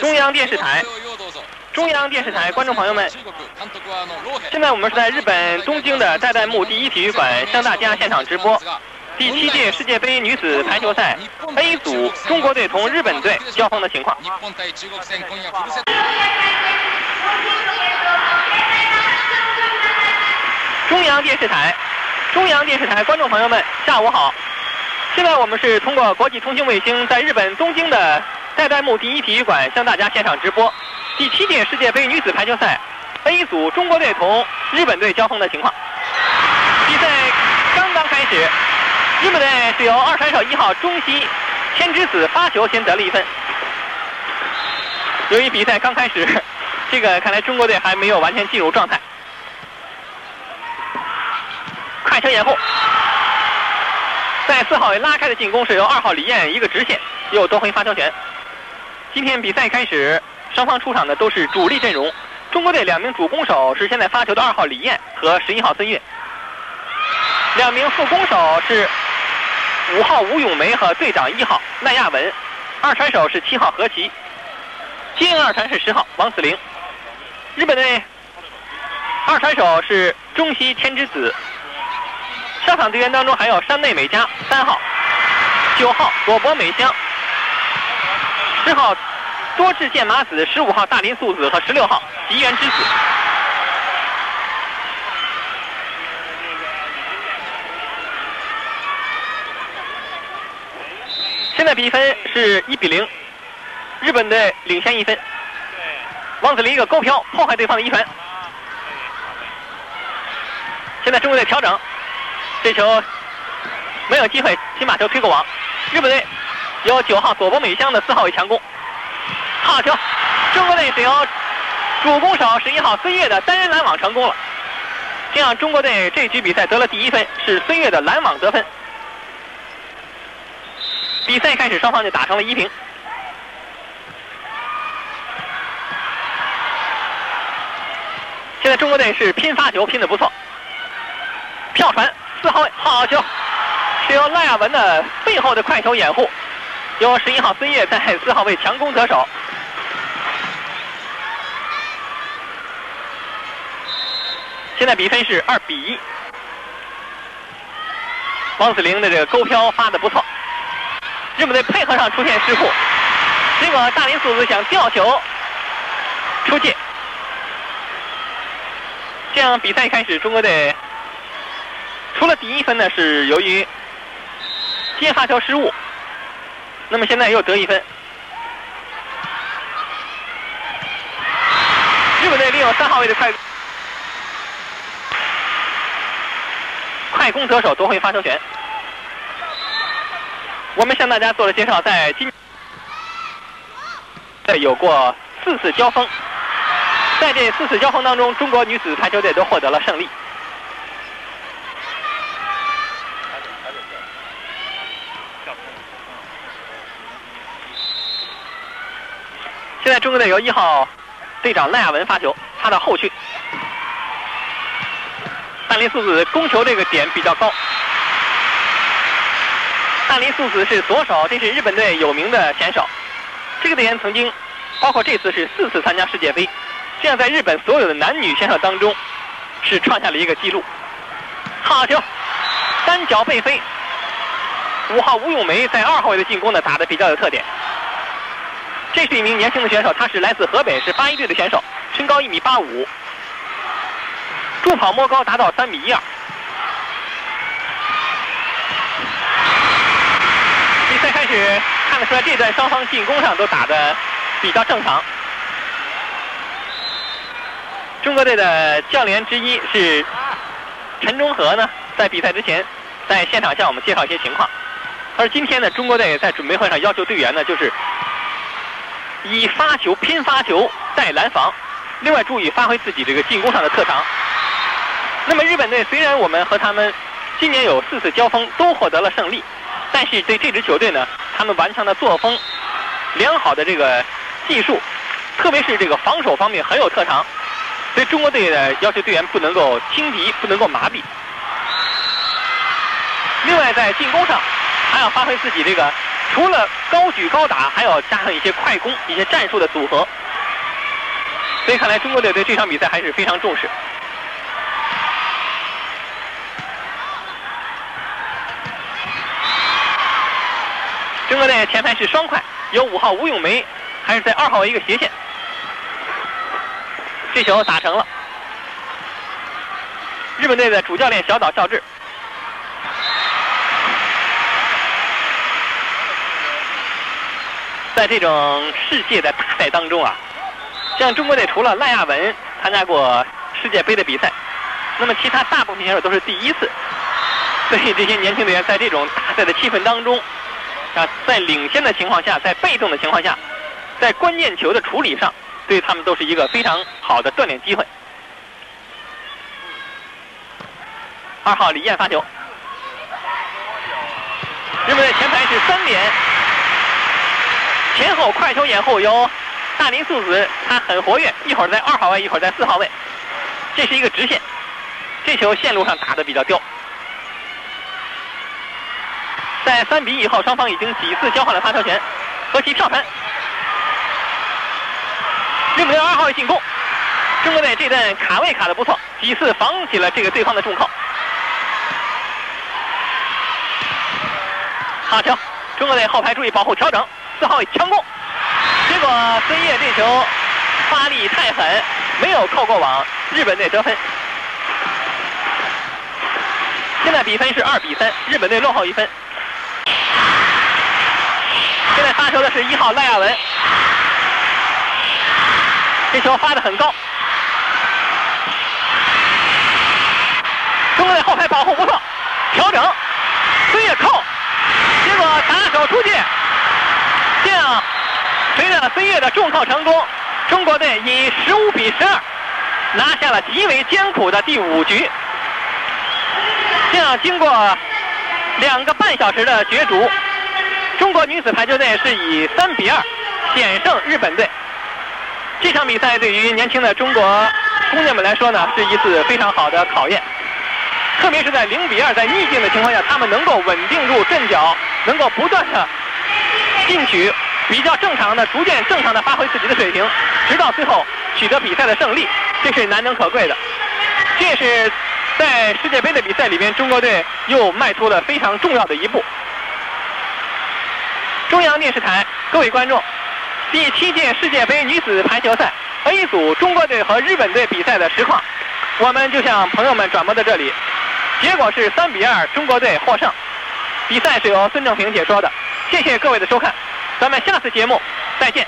中央电视台中央电视台观众朋友们现在我们是在日本东京的代代木第一体育馆向大家现场直播第七届世界杯女子排球赛 a 组中国队同日本队交锋的情况中央电视台中央电视台观众朋友们下午好现在我们是通过国际通信卫星，在日本东京的代代木第一体育馆向大家现场直播第七届世界杯女子排球赛 A 组中国队同日本队交锋的情况。比赛刚刚开始，日本队是由二传手一号中西千之子发球先得了一分。由于比赛刚开始，这个看来中国队还没有完全进入状态。快车掩护，在四号位拉开的进攻是由二号李艳一个直线又夺回发球权。今天比赛开始，双方出场的都是主力阵容。中国队两名主攻手是现在发球的二号李艳和十一号孙悦，两名副攻手是五号吴咏梅和队长一号赖亚文，二传手是七号何琪，接二传是十号王子玲。日本队二传手是中西天之子。上场队员当中还有山内美佳三号、九号佐伯美香、十号多智健麻子、十五号大林素子和十六号吉原之子。现在比分是一比零，日本队领先一分。王子林一个勾飘破坏对方的一分，现在中国队调整。这球没有机会，请把球推过网。日本队由九号佐伯美香的四号位强攻，好球！中国队是由主攻手十一号孙悦的单人拦网成功了，这样中国队这局比赛得了第一分，是孙悦的拦网得分。比赛开始，双方就打成了一平。现在中国队是拼发球，拼的不错，跳传。四号位好球，是由赖亚文的背后的快球掩护，由十一号孙悦在四号位强攻得手。现在比分是二比一，王子玲的这个勾飘发的不错，日本队配合上出现失误，结果大林素子想吊球出界，这样比赛开始，中国队。除了第一分呢，是由于接发球失误，那么现在又得一分。日本队利用三号位的快快攻得手夺回发球权。我们向大家做了介绍，在今在有过四次交锋，在这四次交锋当中，中国女子排球队都获得了胜利。现在中国队由一号队长赖亚文发球，他的后去。大林素子攻球这个点比较高。大林素子是左手，这是日本队有名的选手。这个队员曾经包括这次是四次参加世界杯，这样在日本所有的男女选手当中是创下了一个纪录。好球，单脚背飞。五号吴咏梅在二号位的进攻呢打的比较有特点。这是一名年轻的选手，他是来自河北，是八一队的选手，身高一米八五，助跑摸高达到三米一二。比赛开始，看得出来这段双方进攻上都打的比较正常。中国队的教练之一是陈忠和呢，在比赛之前在现场向我们介绍一些情况。他说：“今天呢，中国队在准备会上要求队员呢，就是。”以发球拼发球带拦防，另外注意发挥自己这个进攻上的特长。那么日本队虽然我们和他们今年有四次交锋都获得了胜利，但是对这支球队呢，他们顽强的作风、良好的这个技术，特别是这个防守方面很有特长。所以中国队的要求队员不能够轻敌，不能够麻痹。另外在进攻上，还要发挥自己这个除了高举高打，还要加上一些快攻、一些战术的组合。所以看来中国队对这场比赛还是非常重视。中国队前排是双快，有五号吴咏梅，还是在二号一个斜线。这球打成了。日本队的主教练小岛孝志。在这种世界的大赛当中啊，像中国队除了赖亚文参加过世界杯的比赛，那么其他大部分选手都是第一次。所以这些年轻队员在这种大赛的气氛当中，啊，在领先的情况下，在被动的情况下，在关键球的处理上，对他们都是一个非常好的锻炼机会。二号李艳发球，日本队前排是三连，前后快球掩护由大林素子，他很活跃，一会儿在二号位，一会儿在四号位，这是一个直线，这球线路上打的比较刁。在三比以后，双方已经几次交换了发球权，和其跳传。日本队二号位进攻，中国队这段卡位卡的不错，几次防起了这个对方的重扣。好球，中国队后排注意保护，调整，四号位强攻，结果孙烨这球发力太狠，没有扣过网，日本队得分。现在比分是二比三，日本队落后一分。现在发球的是一号赖亚文，这球发的很高，中国队后排保护不错，调整，孙烨扣，结果打手出界，随着飞跃的重扣成功，中国队以十五比十二拿下了极为艰苦的第五局。这样经过两个半小时的角逐。中国女子排球队是以三比二险胜日本队。这场比赛对于年轻的中国姑娘们来说呢，是一次非常好的考验。特别是在零比二在逆境的情况下，他们能够稳定住阵脚，能够不断的进取，比较正常的、逐渐正常的发挥自己的水平，直到最后取得比赛的胜利，这是难能可贵的。这是在世界杯的比赛里面，中国队又迈出了非常重要的一步。中央电视台，各位观众，第七届世界杯女子排球赛 A 组中国队和日本队比赛的实况，我们就向朋友们转播到这里。结果是三比二，中国队获胜。比赛是由孙正平解说的。谢谢各位的收看，咱们下次节目再见。